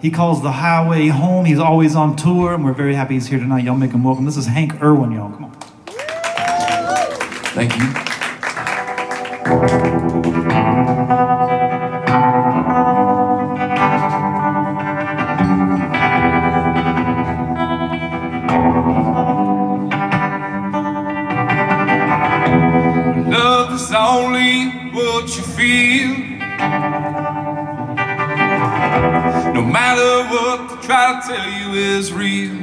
he calls the highway home. He's always on tour, and we're very happy he's here tonight. Y'all make him welcome. This is Hank Erwin, y'all. Come on. Thank you. Only what you feel. No matter what they try to tell you is real.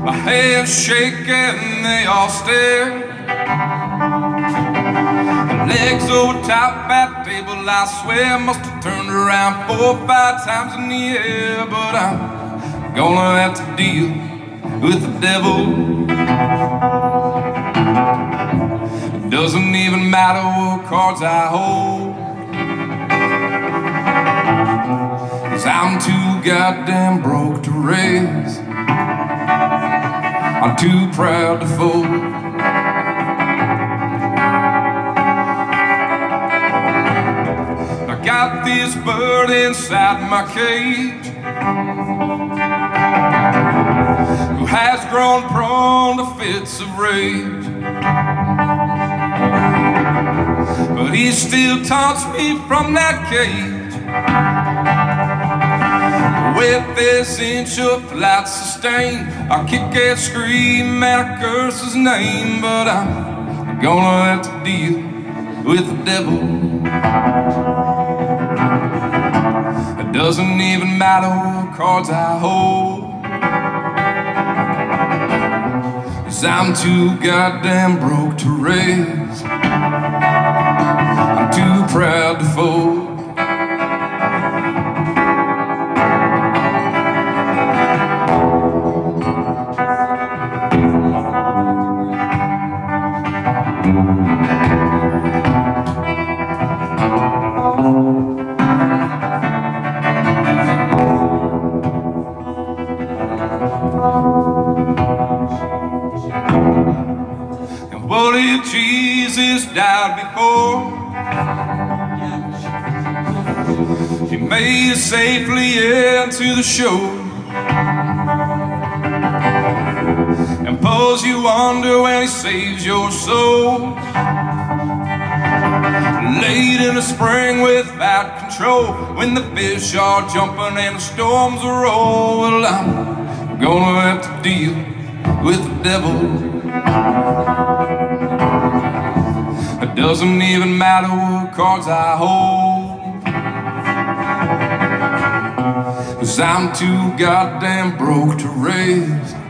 My hands shake and they all stare. Legs over top at table, I swear I must have turned around four or five times in the air. But I'm gonna have to deal with the devil. It doesn't even matter what cards I hold. I'm too goddamn broke to raise. I'm too proud to fold. I got this bird inside my cage who has grown prone to fits of rage. But he still taunts me from that cage with this inch of flat sustain. I kick and scream and I curse his name, but I'm gonna have to deal with the devil. It doesn't even matter what cards I hold. Cause I'm too goddamn broke to raise. I'm too proud to fold. What if Jesus died before? He made it safely into the shore. Pulls you under when he saves your soul. Late in the spring without control, when the fish are jumping and the storms roll. Well, I'm gonna have to deal with the devil. It doesn't even matter what cards I hold. Cause I'm too goddamn broke to raise.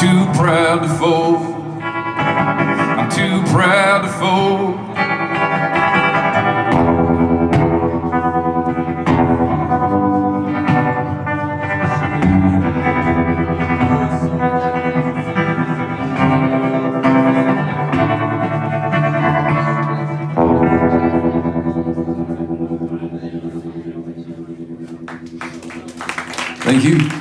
Too proud to fold. I'm too proud to fold. Thank you.